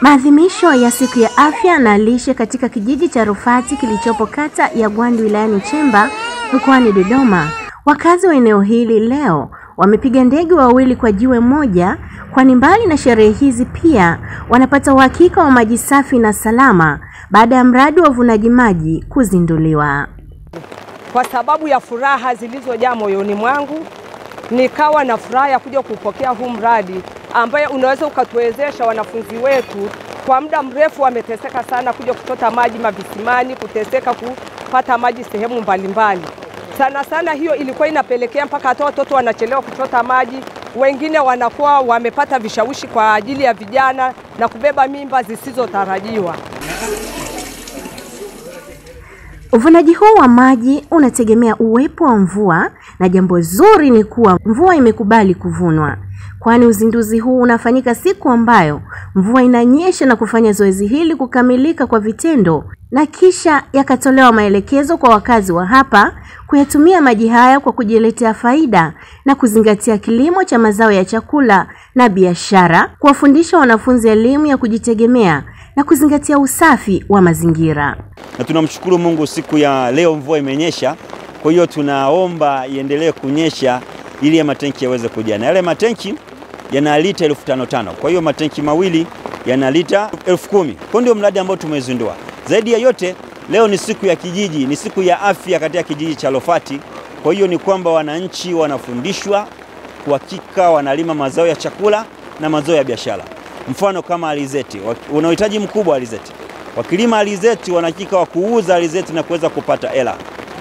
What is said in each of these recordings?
Maadhimisho ya siku ya afya na lishe katika kijiji cha Rufati kilichopo kata ya Gwandi wilayani Chemba mkoani Dodoma. Wakazi wa eneo hili leo wamepiga ndege wawili kwa jiwe moja, kwani mbali na sherehe hizi pia wanapata uhakika wa maji safi na salama baada ya mradi wa uvunaji maji kuzinduliwa. Kwa sababu ya furaha zilizojaa moyoni mwangu, nikawa na furaha ya kuja kupokea huu mradi ambaye unaweza ukatuwezesha wanafunzi wetu kwa muda mrefu wameteseka sana kuja kuchota maji mavisimani, kuteseka kupata maji sehemu mbalimbali. Sana sana hiyo ilikuwa inapelekea mpaka hata watoto wanachelewa kuchota maji, wengine wanakuwa wamepata vishawishi kwa ajili ya vijana na kubeba mimba zisizotarajiwa. Uvunaji huu wa maji unategemea uwepo wa mvua, na jambo zuri ni kuwa mvua imekubali kuvunwa, kwani uzinduzi huu unafanyika siku ambayo mvua inanyesha na kufanya zoezi hili kukamilika kwa vitendo, na kisha yakatolewa maelekezo kwa wakazi wa hapa kuyatumia maji haya kwa kujiletea faida na kuzingatia kilimo cha mazao ya chakula na biashara, kuwafundisha wanafunzi elimu ya kujitegemea na kuzingatia usafi wa mazingira. na tunamshukuru Mungu, siku ya leo mvua imenyesha. Kwa hiyo tunaomba iendelee kunyesha ili ya matenki yaweze kujaa, na yale matenki yana lita elfu tano tano. Kwa hiyo matenki mawili yana lita elfu kumi. Kwa ndio mradi ambao tumezindua. Zaidi ya yote, leo ni siku ya kijiji, ni siku ya afya katika kijiji cha Lofati. Kwa hiyo ni kwamba wananchi wanafundishwa kuhakika wanalima mazao ya chakula na mazao ya biashara, mfano kama alizeti, una uhitaji mkubwa wa alizeti wakilima alizeti wanahakika wa kuuza alizeti na kuweza kupata hela.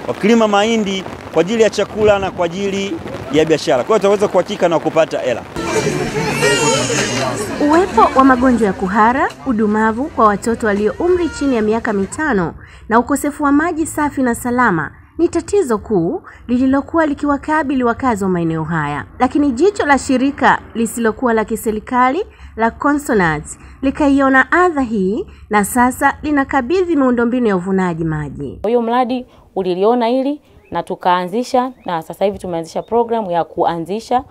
Wakilima mahindi kwa ajili ya chakula na kwa ajili ya biashara, kwa hiyo utaweza kuhakika na kupata hela. Uwepo wa magonjwa ya kuhara, udumavu kwa watoto walio umri chini ya miaka mitano na ukosefu wa maji safi na salama ni tatizo kuu lililokuwa likiwakabili wakazi wa maeneo haya, lakini jicho la shirika lisilokuwa la kiserikali la Consonants likaiona adha hii na sasa linakabidhi miundombinu ya uvunaji maji. Kwa hiyo mradi uliliona hili na tukaanzisha, na sasa hivi tumeanzisha programu ya kuanzisha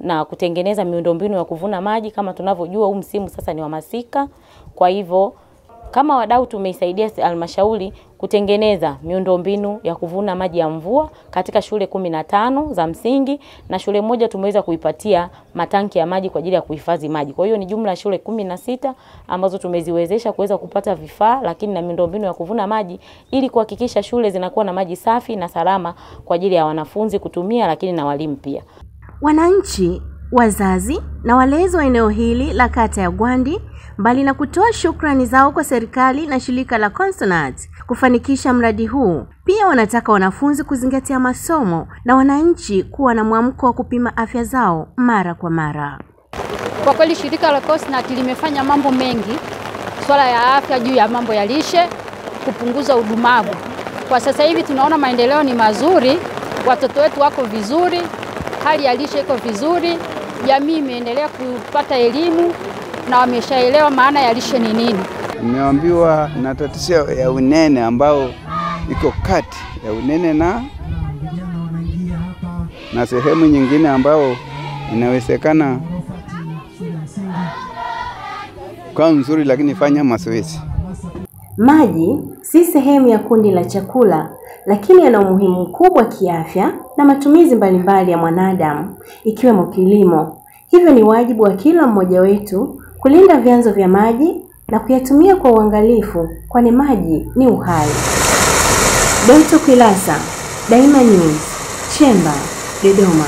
na kutengeneza miundombinu ya kuvuna maji. Kama tunavyojua, huu msimu sasa ni wa masika, kwa hivyo kama wadau tumeisaidia halmashauri kutengeneza miundombinu ya kuvuna maji ya mvua katika shule kumi na tano za msingi na shule moja tumeweza kuipatia matanki ya maji kwa ajili ya kuhifadhi maji. Kwa hiyo ni jumla shule kumi na sita ambazo tumeziwezesha kuweza kupata vifaa lakini na miundombinu ya kuvuna maji ili kuhakikisha shule zinakuwa na maji safi na salama kwa ajili ya wanafunzi kutumia lakini na walimu pia. Wananchi, wazazi na walezi wa eneo hili la kata ya Gwandi mbali na kutoa shukrani zao kwa serikali na shirika la Consonant kufanikisha mradi huu, pia wanataka wanafunzi kuzingatia masomo na wananchi kuwa na mwamko wa kupima afya zao mara kwa mara. Kwa kweli shirika la COSNAT limefanya mambo mengi, swala ya afya, juu ya mambo ya lishe, kupunguza udumavu. Kwa sasa hivi tunaona maendeleo ni mazuri, watoto wetu wako vizuri, hali ya lishe iko vizuri, jamii imeendelea kupata elimu na wameshaelewa maana ya lishe ni nini. Nimeambiwa na tatizo ya unene ambao iko kati ya unene na na sehemu nyingine ambao inawezekana kwa nzuri, lakini fanya mazoezi. Maji si sehemu ya kundi la chakula, lakini yana umuhimu mkubwa kiafya na matumizi mbalimbali ya mwanadamu ikiwemo kilimo. Hivyo ni wajibu wa kila mmoja wetu kulinda vyanzo vya maji na kuyatumia kwa uangalifu, kwani maji ni uhai. Doto Kwilasa, Daima News, Chemba, Dodoma.